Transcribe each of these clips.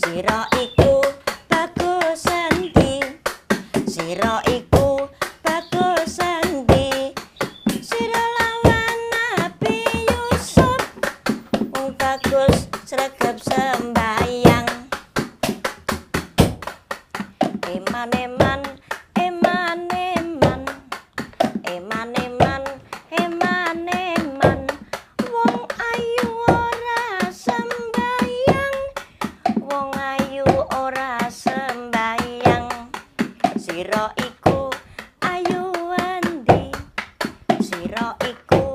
Sira iku Eman-eman, eman-eman, eman-eman, eman-eman. Wong ayu ora sembayang, wong ayu ora sembayang. Sira iku ayu endi? Sira iku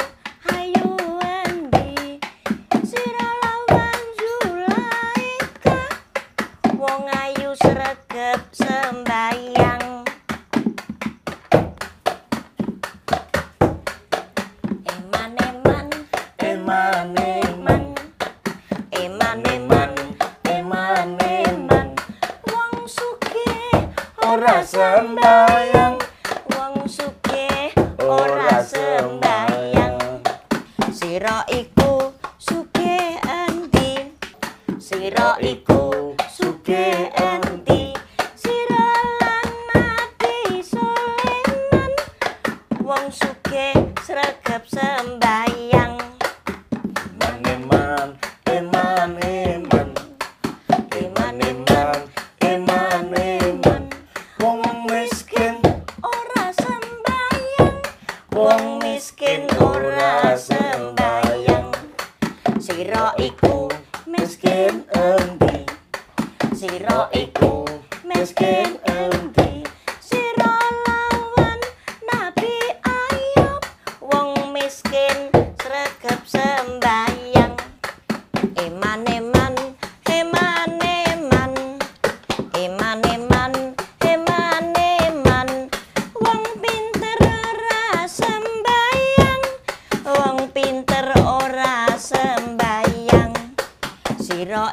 ora sembayang, Wong sugih ora sembayang. Sira iku sugih endi? Sira iku sugih endi? Sira lan Nabi Sulaiman. Wong sugih sregep sembayang. Wong miskin ora sembayang. Sira iku miskin endi? Sira iku miskin endi? Sira lawan Nabi Ayub wong miskin sregep sembayang.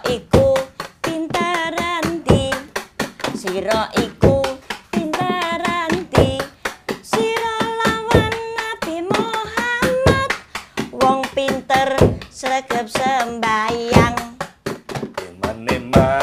iku pintaran di sira iku pintaran di sira lawan nabi Muhammad. Wong pinter sregep sembayang Neman -neman.